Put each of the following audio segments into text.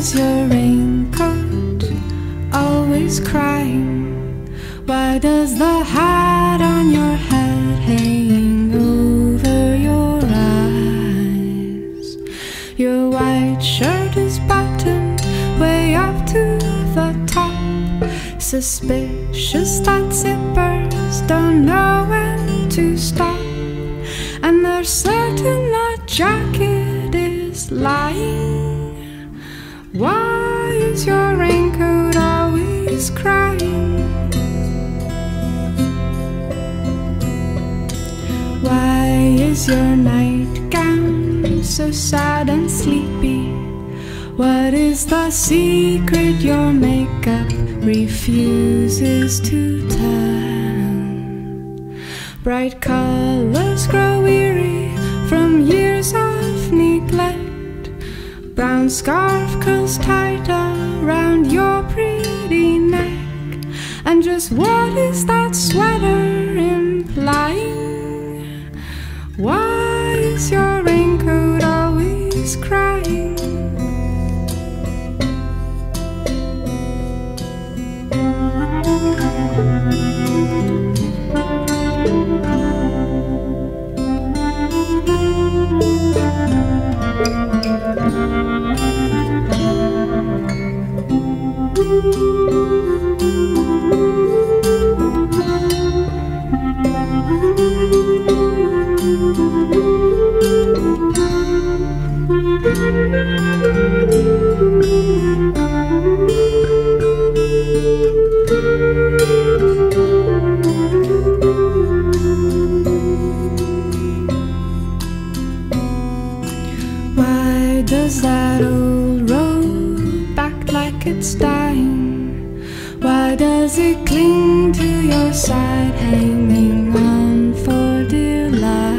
is your raincoat always crying? Why does the hat on your head hang over your eyes? Your white shirt is buttoned way up to the top. Suspicious that zippers don't know when to stop. And they're certain that jacket is lying. Why is your raincoat always crying? Why is your nightgown so sad and sleepy? What is the secret your makeup refuses to tell? Bright colors grow scarf curls tight around your pretty neck. And just what is that does that old road act like it's dying? Does it cling to your side, hanging on for dear life?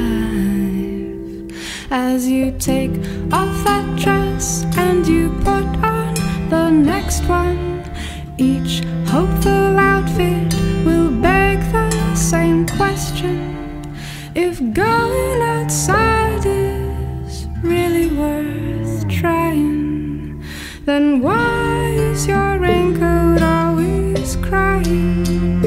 As you take off that dress and you put on the next one, each hopeful outfit will beg the same question. If going outside is really worth trying, then why is your always crying.